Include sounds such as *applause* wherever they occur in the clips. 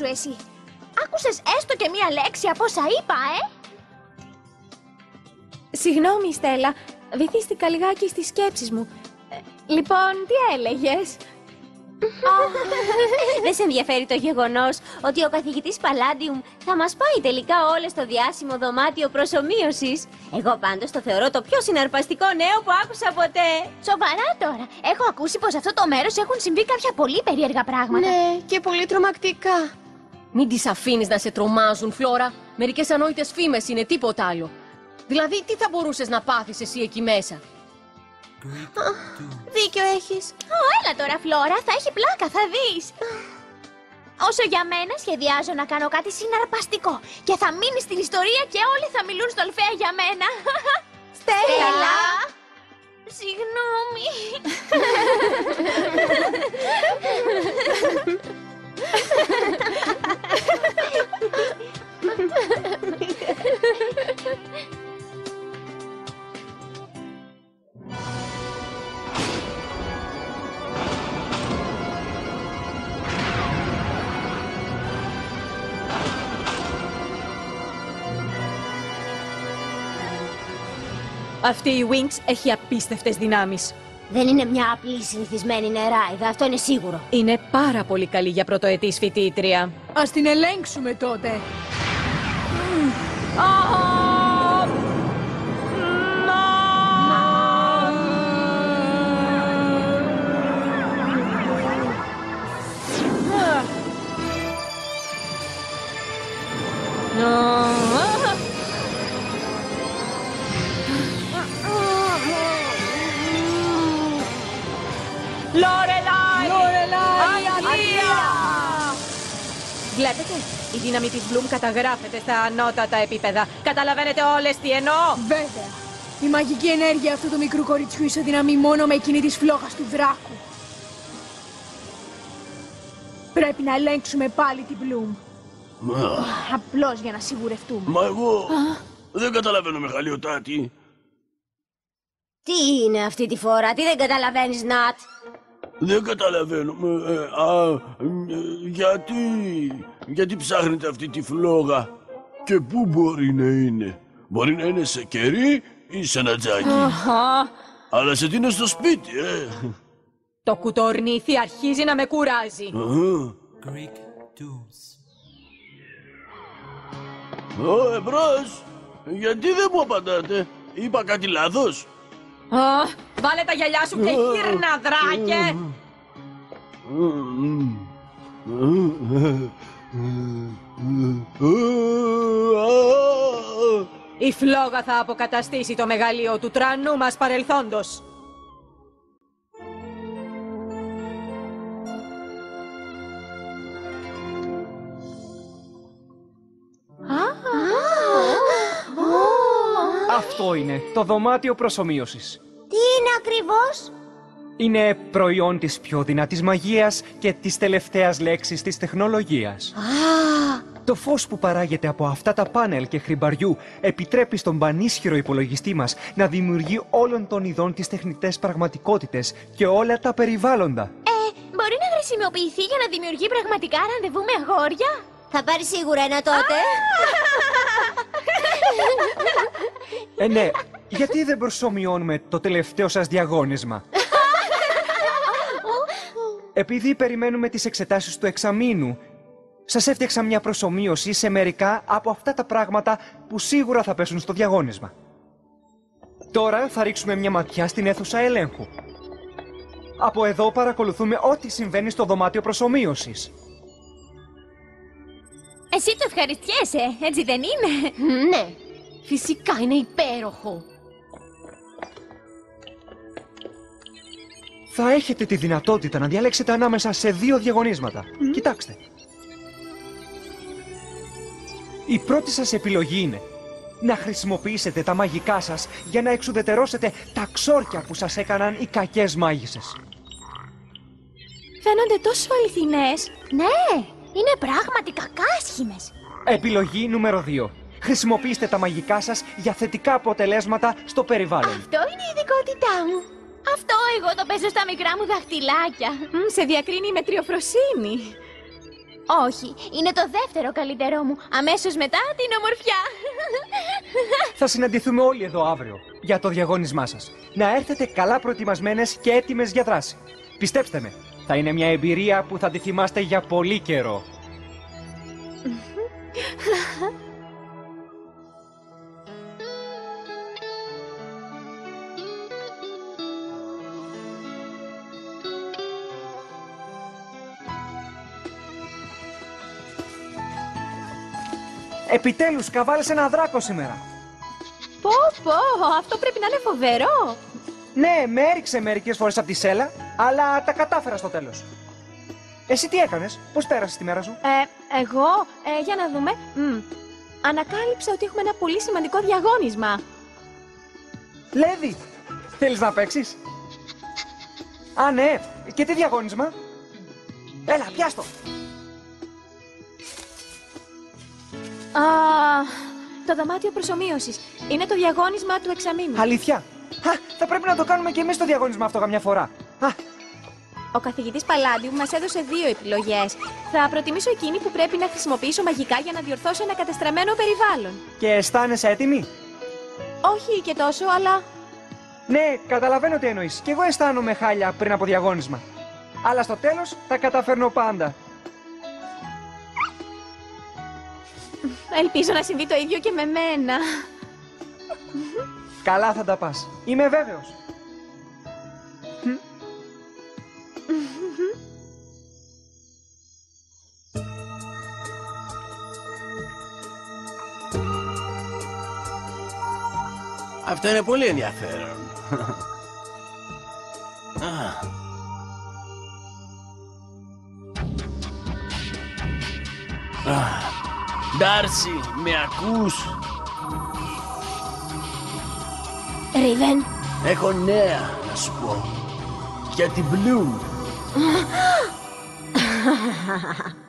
σου εσύ. Άκουσες έστω και μία λέξη από όσα είπα, ε! Συγγνώμη, Στέλλα. Βυθίστηκα λιγάκι στις σκέψεις μου. Ε, λοιπόν, τι έλεγες; Δεν σε ενδιαφέρει το γεγονός ότι ο καθηγητής Παλάντιουμ θα μας πάει τελικά όλες στο διάσημο δωμάτιο προσωμείωσης; Εγώ πάντως το θεωρώ το πιο συναρπαστικό νέο που άκουσα ποτέ. Σοβαρά τώρα. Έχω ακούσει πως σε αυτό το μέρος έχουν συμβεί κάποια πολύ περίεργα πράγματα. Ναι, και πολύ τρομακτικά. Μην τις αφήνεις να σε τρομάζουν, Φλόρα. Μερικές ανόητες φήμες είναι τίποτα άλλο. Δηλαδή, τι θα μπορούσες να πάθεις εσύ εκεί μέσα; Δίκιο έχεις. Ω, έλα τώρα, Φλόρα, θα έχει πλάκα, θα δεις. Όσο για μένα, σχεδιάζω να κάνω κάτι συναρπαστικό και θα μείνει στην ιστορία και όλοι θα μιλούν στο Αλφαία για μένα. Στέλλα! Συγγνώμη. *laughs* Αυτή η Wings έχει απίστευτες δυνάμεις. Δεν είναι μια απλή συνηθισμένη νεράιδα, αυτό είναι σίγουρο. Είναι πάρα πολύ καλή για πρωτοετής φοιτήτρια. Ας την ελέγξουμε τότε. Λόρελάι! Λόρελάι, Αλία! Βλέπετε, η δύναμη της Bloom καταγράφεται στα ανώτατα επίπεδα. Καταλαβαίνετε όλες τι εννοώ; Βέβαια. Η μαγική ενέργεια αυτού του μικρού κοριτσιού ισοδυναμεί μόνο με εκείνη της φλόγας του δράκου. Πρέπει να ελέγξουμε πάλι την Bloom. Μα, Απλώς για να σιγουρευτούμε. μα εγώ δεν καταλαβαίνω μεγαλειοτάτη. Τι είναι αυτή τη φορά, τι δεν καταλαβαίνεις, Νατ; Δεν καταλαβαίνω. Ε, ε, α, ε, γιατί, γιατί ψάχνετε αυτή τη φλόγα; Και πού μπορεί να είναι; Μπορεί να είναι σε κερί ή σε ένα τζάκι; Αλλά σε τι είναι στο σπίτι, ε; Το κουτορνήθι αρχίζει να με κουράζει. Α, Greek dooms. Ω, εμπρός. Γιατί δεν μου απαντάτε; Είπα κάτι λάθος. Α, βάλε τα γυαλιά σου και γύρνα, δράκε! Η φλόγα θα αποκαταστήσει το μεγαλείο του τρανού μας παρελθόντος. Αυτό είναι το δωμάτιο προσωμείωσης. Τι είναι ακριβώς; Είναι προϊόν της πιο δυνατής μαγείας και της τελευταίας λέξης της τεχνολογίας. Το φως που παράγεται από αυτά τα πάνελ και χρυμπαριού επιτρέπει στον πανίσχυρο υπολογιστή μας να δημιουργεί όλων των ειδών τις τεχνητές πραγματικότητες και όλα τα περιβάλλοντα. Ε, μπορεί να χρησιμοποιηθεί για να δημιουργεί πραγματικά ραντεβού με αγόρια; Θα πάρει σίγουρα ένα τότε. *laughs* Ε, ναι, γιατί δεν προσωμιώνουμε το τελευταίο σας διαγώνισμα; Επειδή περιμένουμε τις εξετάσεις του εξαμήνου, σας έφτιαξα μια προσωμείωση σε μερικά από αυτά τα πράγματα που σίγουρα θα πέσουν στο διαγώνισμα. Τώρα θα ρίξουμε μια ματιά στην αίθουσα ελέγχου. Από εδώ παρακολουθούμε ό,τι συμβαίνει στο δωμάτιο προσωμείωσης. Εσύ το ευχαριστιέσαι, έτσι δεν είναι; Ναι, φυσικά είναι υπέροχο. Θα έχετε τη δυνατότητα να διαλέξετε ανάμεσα σε δύο διαγωνίσματα. Κοιτάξτε. Η πρώτη σας επιλογή είναι να χρησιμοποιήσετε τα μαγικά σας για να εξουδετερώσετε τα ξόρκια που σας έκαναν οι κακές μάγισσες. Φαίνονται τόσο αληθινές. Ναι, είναι πραγματικά κάσχημες. Επιλογή νούμερο 2. Χρησιμοποιήστε τα μαγικά σας για θετικά αποτελέσματα στο περιβάλλον. Αυτό είναι η ειδικότητά μου. Αυτό εγώ το παίζω στα μικρά μου δαχτυλάκια. Μμ, σε διακρίνει η μετριοφροσύνη. Όχι, είναι το δεύτερο καλύτερό μου. Αμέσως μετά την ομορφιά. Θα συναντηθούμε όλοι εδώ αύριο για το διαγώνισμά σας. Να έρθετε καλά προετοιμασμένες και έτοιμες για δράση. Πιστέψτε με, θα είναι μια εμπειρία που θα τη θυμάστε για πολύ καιρό. *laughs* Επιτέλους, καβάλες ένα δράκο σήμερα. Πω πω, αυτό πρέπει να είναι φοβερό. Ναι, με έριξε μερικές φορές από τη σέλα, αλλά τα κατάφερα στο τέλος. Εσύ τι έκανες, πώς πέρασες τη μέρα σου; Ε, εγώ, ε, για να δούμε. Μμ, ανακάλυψα ότι έχουμε ένα πολύ σημαντικό διαγώνισμα. Λέδη, θέλεις να παίξεις; Α, ναι, και τι διαγώνισμα; Έλα, πιάστο. Α, το δωμάτιο προσωμείωσης. Είναι το διαγώνισμα του εξαμήνου. Αλήθεια. Α, θα πρέπει να το κάνουμε και εμείς το διαγώνισμα αυτό καμιά φορά. Α, Ο καθηγητής Παλάντιου μας έδωσε δύο επιλογές. Θα προτιμήσω εκείνη που πρέπει να χρησιμοποιήσω μαγικά για να διορθώσω ένα κατεστραμμένο περιβάλλον. και αισθάνεσαι έτοιμη; Όχι και τόσο, αλλά Ναι, καταλαβαίνω τι εννοείς. Κι εγώ αισθάνομαι χάλια πριν από διαγώνισμα. Αλλά στο τέλος τα καταφέρνω πάντα. Ελπίζω να συμβεί το ίδιο και με μένα. Καλά θα τα πας. Είμαι βέβαιος. Αυτό είναι πολύ ενδιαφέρον. Α. Α. Ντάρσι, με ακούς; Ρίβεν, Έχω νέα να σου πω. Για την Bloom. *laughs*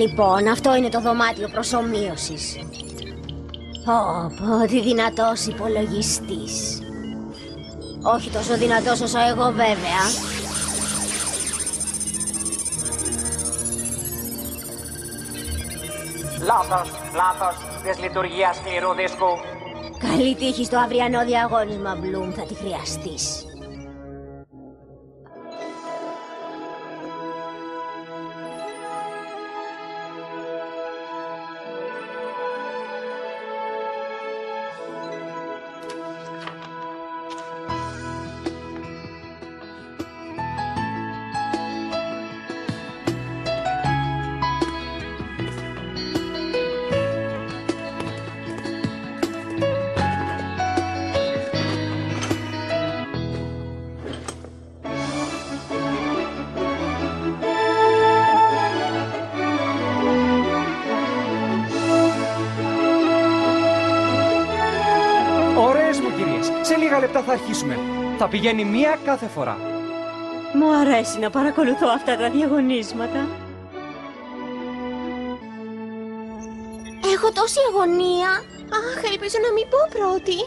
Λοιπόν, αυτό είναι το δωμάτιο προσωμείωσης. Πω, πω, τι δυνατός υπολογιστής. Όχι τόσο δυνατός όσο εγώ βέβαια. Λάθος, λάθος. Δυσλειτουργία σκληρού δίσκου. Καλή τύχη στο αυριανό διαγώνισμα, Μπλουμ, θα τη χρειαστείς. λεπτά θα αρχίσουμε. Θα πηγαίνει μία κάθε φορά. Μου αρέσει να παρακολουθώ αυτά τα διαγωνίσματα. Έχω τόση αγωνία. Αχ, ελπίζω να μην πω πρώτη.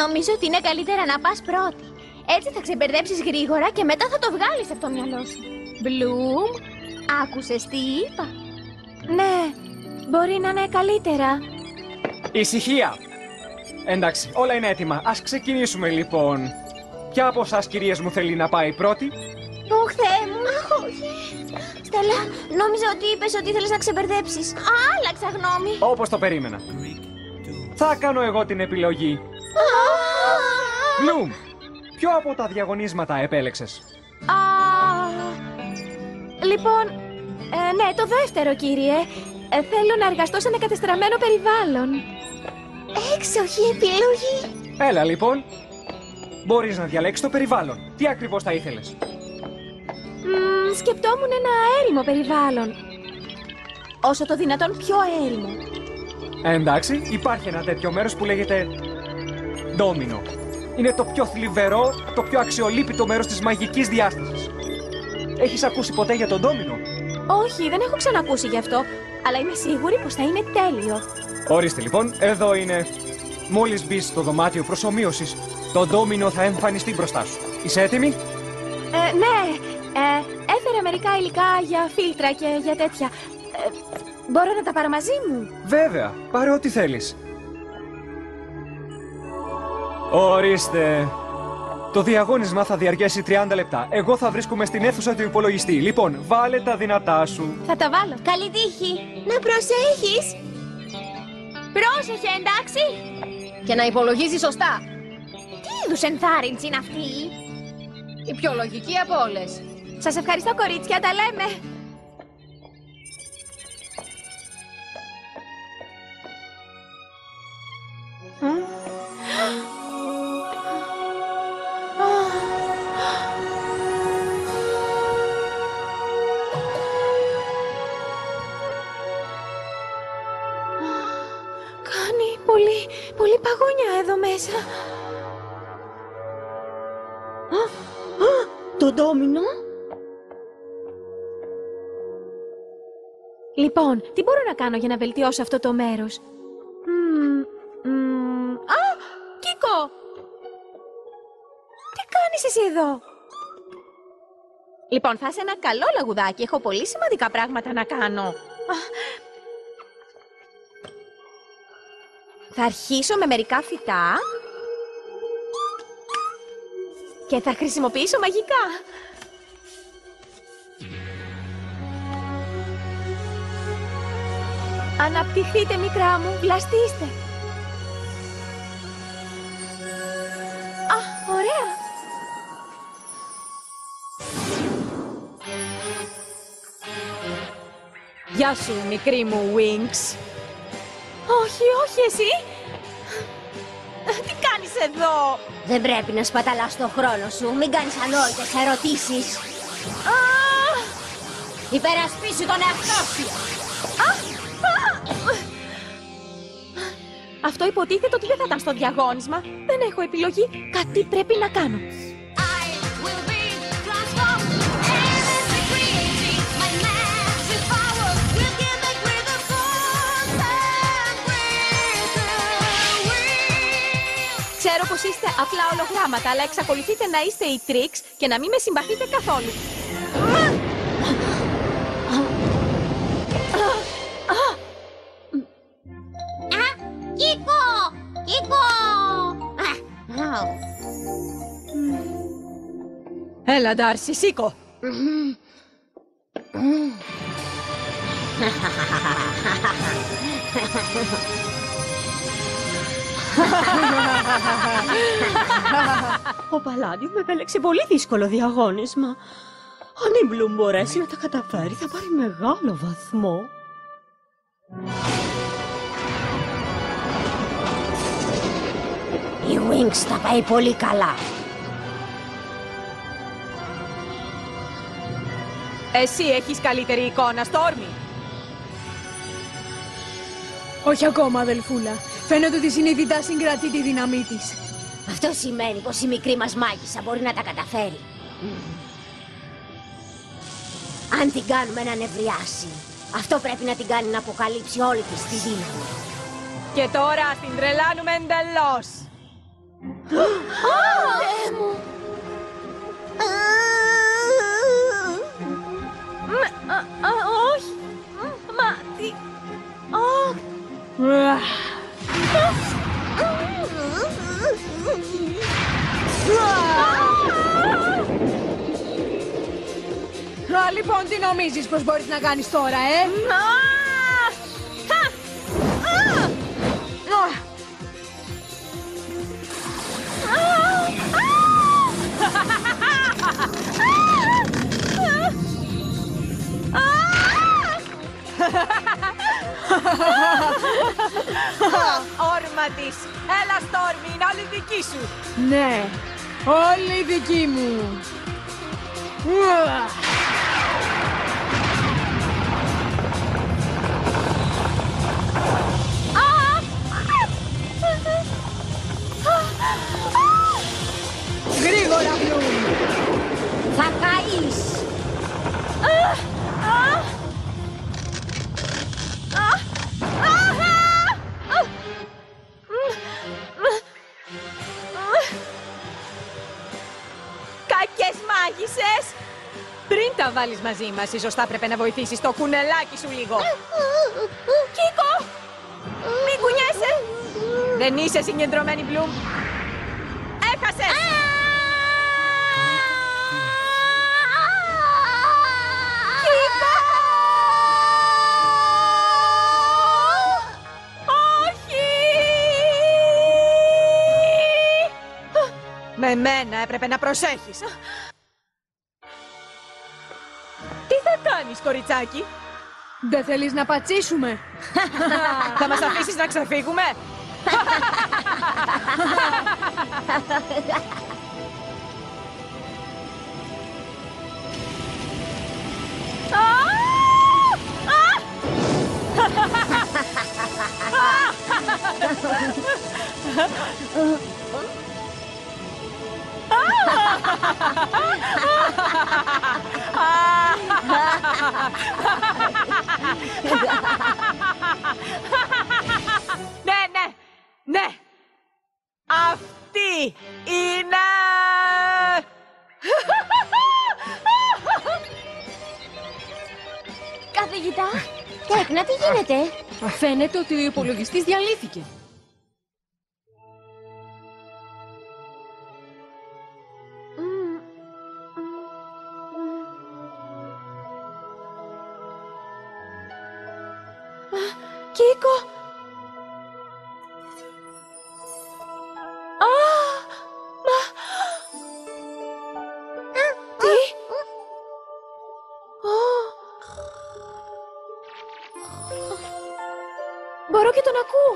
Νομίζω ότι είναι καλύτερα να πας πρώτη. Έτσι θα ξεμπερδέψεις γρήγορα και μετά θα το βγάλεις από το μυαλό σου. Μπλουμ, άκουσες τι είπα; Ναι, μπορεί να είναι καλύτερα. Ησυχία, Εντάξει, όλα είναι έτοιμα. Ας ξεκινήσουμε λοιπόν. Ποια από εσάς κυρίες μου θέλει να πάει πρώτη; Ωχ, Θεέ μου. Αχ, όχι. Στέλλα, νόμιζα ότι είπες ότι ήθελες να ξεμπερδέψεις. Άλλαξα γνώμη. Όπως το περίμενα. Θα κάνω εγώ την επιλογή. Μπλουμ, ποιο από τα διαγωνίσματα επέλεξες; Α, λοιπόν, ε, ναι, το δεύτερο, κύριε. Ε, θέλω να εργαστώ σε ένα κατεστραμμένο περιβάλλον. Έξοχη επιλογή. Έλα λοιπόν. Μπορείς να διαλέξεις το περιβάλλον. Τι ακριβώς θα ήθελες; Μμμ, σκεπτόμουν ένα αέριμο περιβάλλον. Όσο το δυνατόν πιο αέριμο. Ε, εντάξει, υπάρχει ένα τέτοιο μέρος που λέγεται Ντόμινο. Είναι το πιο θλιβερό, το πιο αξιολύπητο μέρος της μαγικής διάστασης. Έχεις ακούσει ποτέ για τον Ντόμινο; Όχι, δεν έχω ξανακούσει γι' αυτό. Αλλά είμαι σίγουρη πως θα είναι τέλειο. Ορίστε λοιπόν, εδώ είναι. Μόλις μπεις στο δωμάτιο προσωμείωσης, το Ντόμινο θα εμφανιστεί μπροστά σου. Είσαι έτοιμη; Ε, ναι, ε, έφερα μερικά υλικά για φίλτρα και για τέτοια. Ε, μπορώ να τα πάρω μαζί μου; Βέβαια, πάρε ό,τι θέλεις. Ορίστε. Το διαγώνισμα θα διαρκέσει 30 λεπτά. Εγώ θα βρίσκομαι στην αίθουσα του υπολογιστή. Λοιπόν, βάλε τα δυνατά σου. Θα τα βάλω. Καλή τύχη. Να προσέχεις. Πρόσεχε, εντάξει! Και να υπολογίζει σωστά. Τι είδους ενθάρρυνση είναι αυτή! Η πιο λογική από όλες. Σας ευχαριστώ κορίτσια, τα λέμε. Παγωνιά εδώ μέσα. Το ντόμινο. Λοιπόν, τι μπορώ να κάνω για να βελτιώσω αυτό το μέρος; Μμμ, μμμ, Α, Κίκο! Τι κάνεις εσύ εδώ; Λοιπόν, θα είσαι ένα καλό λαγουδάκι. Έχω πολύ σημαντικά πράγματα να κάνω. Θα αρχίσω με μερικά φυτά και θα χρησιμοποιήσω μαγικά. Αναπτυχθείτε μικρά μου, βλαστήστε. Α, ωραία. Γεια σου, μικρή μου Wings. Όχι, όχι εσύ. Τι κάνεις εδώ; Δεν πρέπει να σπαταλάς το χρόνο σου. Μην κάνεις ανόητες ερωτήσεις. Α, Υπερασπίσου τον εαυτό σου. Αυτό υποτίθεται ότι δεν θα ήταν στο διαγώνισμα. Δεν έχω επιλογή. Κάτι πρέπει να κάνω. Ξέρω πως είστε απλά ολογράμματα, αλλά εξακολουθείτε να είστε οι Trix και να μην με συμπαθείτε καθόλου. Κίκο! Κίκο! Έλα, Ντάρση, σήκω. *laughs* Ο Παλάντιο με επέλεξε πολύ δύσκολο διαγώνισμα. Αν η Μπλουμ μπορέσει να τα καταφέρει, θα πάρει μεγάλο βαθμό. Η Wings θα πάει πολύ καλά. Εσύ έχεις καλύτερη εικόνα, Στόρμι. Όχι ακόμα, αδελφούλα. Φαίνεται ότι συνειδητά συγκρατεί τη δύναμή της. Αυτό σημαίνει πως η μικρή μας μάγισσα μπορεί να τα καταφέρει. Αν την κάνουμε να νευριάσει, αυτό πρέπει να την κάνει να αποκαλύψει όλη της τη δύναμη. Και τώρα την τρελάνουμε εντελώς. Α, α, όχι. Μ, Μα, τι... λοιπόν, τι νομίζεις πως μπορείς να κάνεις τώρα, ε; α, χα, α. Α, Όρμα σταματήσει. Έλα, Στόρμι, είναι όλη δική σου. Ναι, όλη δική μου. Καείς. Κακές μάγισσες. Πριν τα βάλεις μαζί μας, ίσως θα έπρεπε να βοηθήσεις το κουνελάκι σου λίγο. Κίκο! Μην κουνιέσαι! Δεν είσαι συγκεντρωμένη, Μπλουμ. Με μένα έπρεπε να προσέχεις. Τι θα κάνεις, κοριτσάκι; Δεν θέλεις να πατσίσουμε. Θα μας αφήσεις να ξεφύγουμε; *laughs* *laughs* Ναι, ναι, ναι. Αυτή είναι... Καθηγητά, τέκνα, τι γίνεται. Φαίνεται ότι ο υπολογιστής διαλύθηκε. Μπορώ και τον ακούω.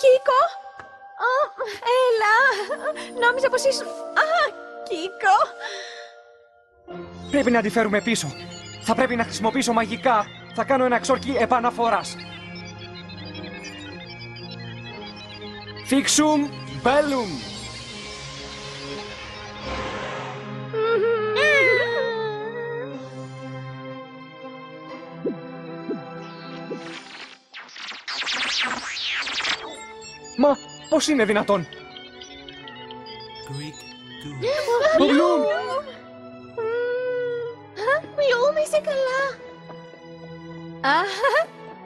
Κίκο! Α, έλα! Νόμιζα πως ήσουν... Α, Κίκο! Πρέπει να τη φέρουμε πίσω. Θα πρέπει να χρησιμοποιήσω μαγικά. Θα κάνω ένα ξόρκι επαναφοράς. Φίξουμ μπέλουμ. Μα πώς είναι δυνατόν; Ο Μπλουμ! Μπλουμ, είσαι καλά.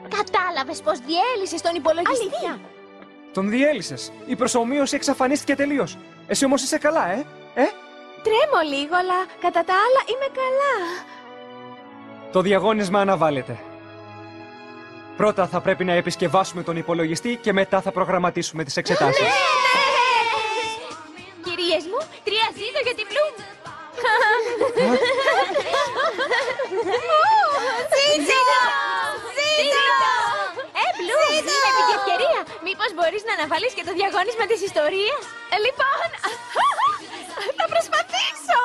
Κατάλαβες πως διέλυσες τον υπολογιστή. Αλήθεια. Τον διέλυσες. Η προσωμείωση εξαφανίστηκε τελείως. Εσύ όμως είσαι καλά, ε; Ε; Τρέμω λίγο, αλλά κατά τα άλλα είμαι καλά. Το διαγώνισμα αναβάλλεται. Πρώτα θα πρέπει να επισκευάσουμε τον υπολογιστή και μετά θα προγραμματίσουμε τις εξετάσεις. Κυρίες μπορείς να αναβάλεις και το διαγώνισμα της ιστορίας. Ε, Λοιπόν, *laughs* θα προσπαθήσω.